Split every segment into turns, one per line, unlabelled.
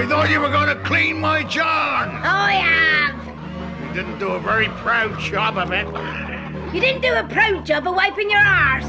I thought you were going to clean my John.
Oh, I have.
You didn't do a very proud job of it.
You didn't do a proud job of wiping your arse.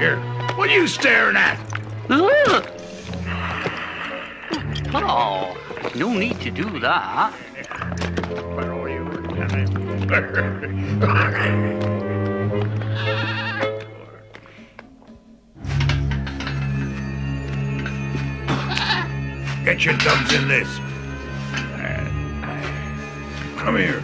Here, what are you staring at?
Oh, no need to do that.
Get your thumbs in this. Come here.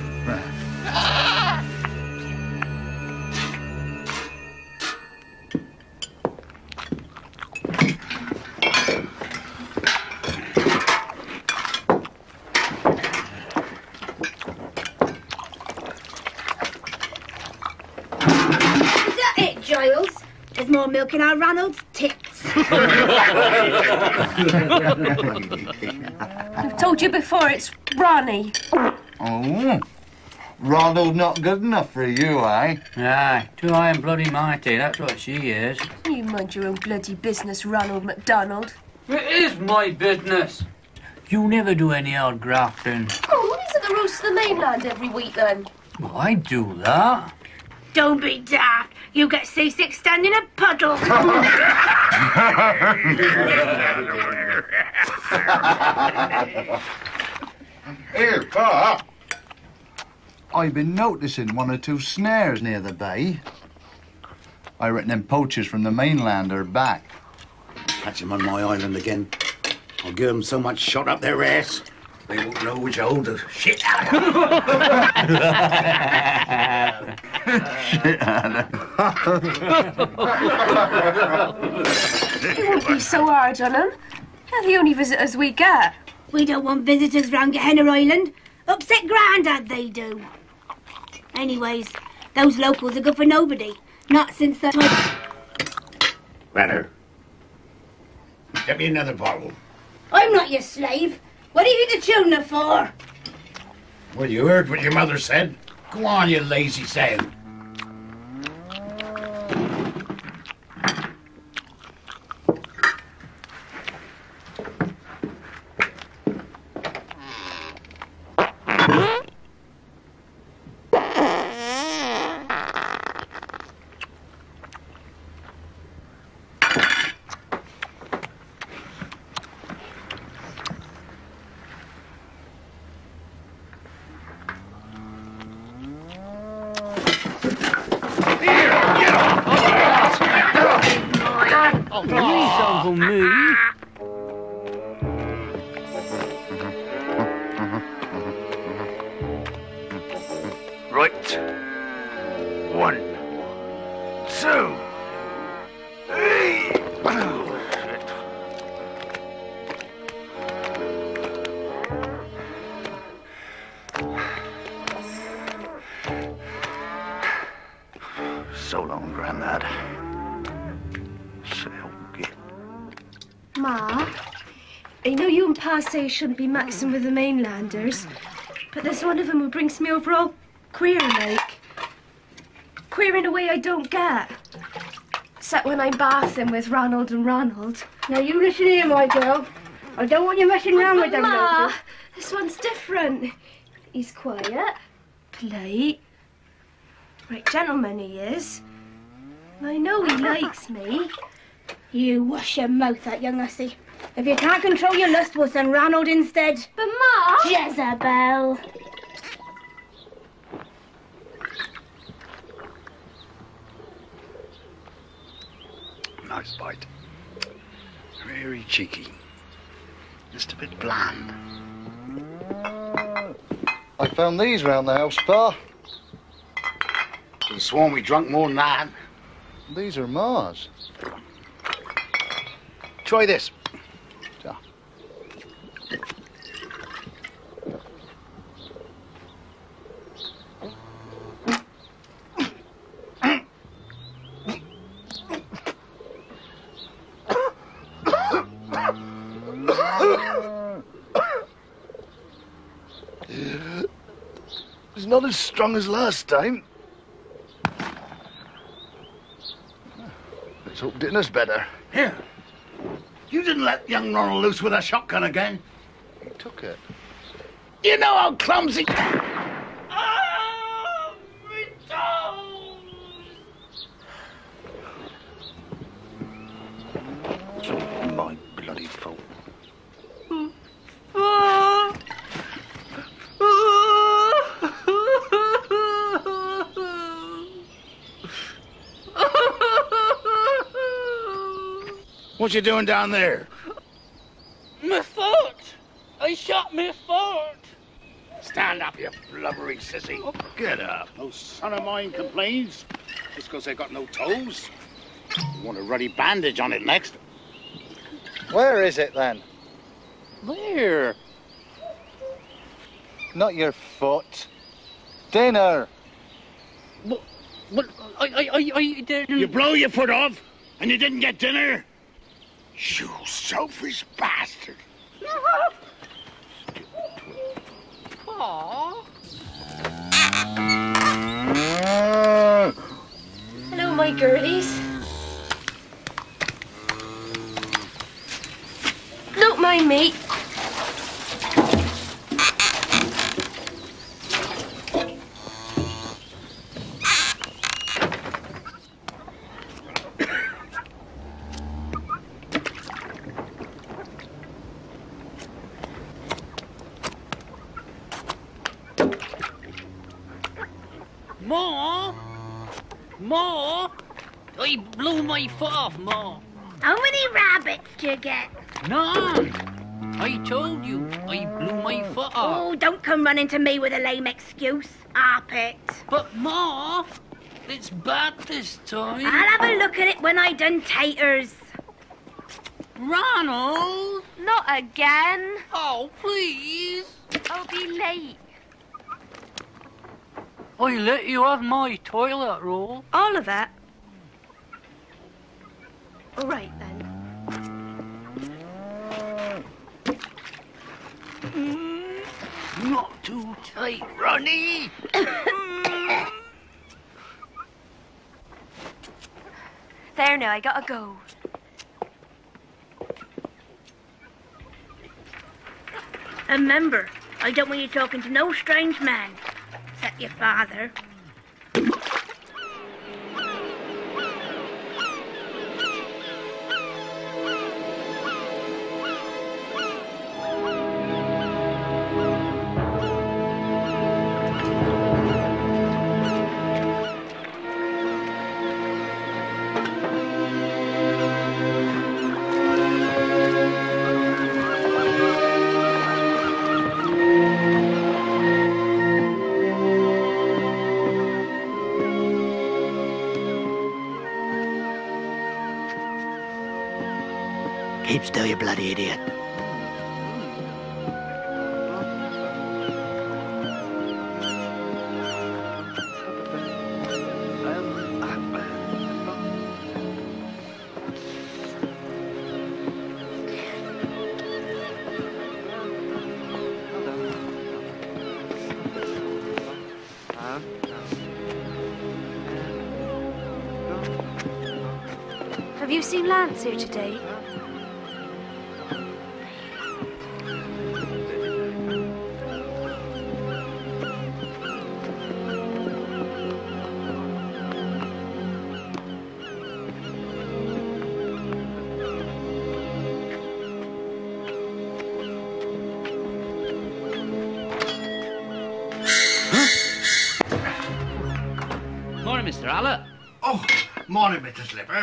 More milk in our Ronald's tits.
I've told you before, it's Ronnie.
Oh, Ronald not good enough for you, eh?
Aye, too high and bloody mighty, that's what she is.
You mind your own bloody business, Ronald McDonald.
It is my business. You never do any odd grafting.
Oh, what is it the roast of the mainland every week then?
Well, I do that.
Don't be daft. You get seasick standing in a puddle.
Here, Pa. I've been noticing one or two snares near the bay. I reckon them poachers from the mainland are back.
Catch 'em on my island again. I'll give 'em so much shot up their ass, they won't know which hold the shit out
It won't be so hard on them. They're the only visitors we get.
we don't want visitors round Gehenna Island. Upset Grandad, they do. Anyways, those locals are good for nobody. Not since the time.
Better. Get me another bottle.
I'm not your slave. What are you the tuna for?
Well, you heard what your mother said. Go on, you lazy sow.
Right. One. Two. Three. Oh. So long, Grandad. So get.
Ma, I know you and Pa say I shouldn't be maxing with the mainlanders, but there's one of them who brings me over all queer like. Queer in a way I don't get. Except when I'm bathing with Ronald and Ronald.
Now you listen here, my girl. I don't want you messing around with them
Ma, this one's different. He's quiet, polite. Right gentleman he is. And I know he likes me.
You wash your mouth, that young hussy. If you can't control your lust, we'll send Ronald instead.
But Ma...
Jezebel. first bite.
Very cheeky. Just a bit bland.
I found these round the house, Pa.
Could sworn we drunk more than that.
These are Mars.
Try this.
Not as strong as last time. Let's hope dinner's better.
Here. You didn't let young Ronald loose with a shotgun again.
He took it.
You know how clumsy. It's all my bloody fault. What you doing down there?
My foot! I shot my foot!
Stand up, you blubbery sissy. Get up. No son of mine complains just because they've got no toes. You want a ruddy bandage on it next.
Where is it then?
Where?
Not your foot. Dinner.
But, but I, I, I, I didn't.
You blow your foot off and you didn't get dinner? You selfish bastard.
Hello, my girlies. Don't mind me.
Ma? More? I blew my foot off, Ma.
How many rabbits do you get?
None. I told you, I blew my foot off.
Oh, don't come running to me with a lame excuse. Arp it.
But Ma, it's bad this time.
I'll have a look at it when I done taters.
Ronald!
Not again.
Oh, please.
I'll be late.
I let you have my toilet roll.
All of that? All right then.
Mm, not too tight, Ronnie.
There now, I gotta go.
And remember, I don't want you talking to no strange man, your father.
Keep still, you bloody idiot.
Have you seen Lance here today?
Mr.
Oh, morning, Mr. Slipper.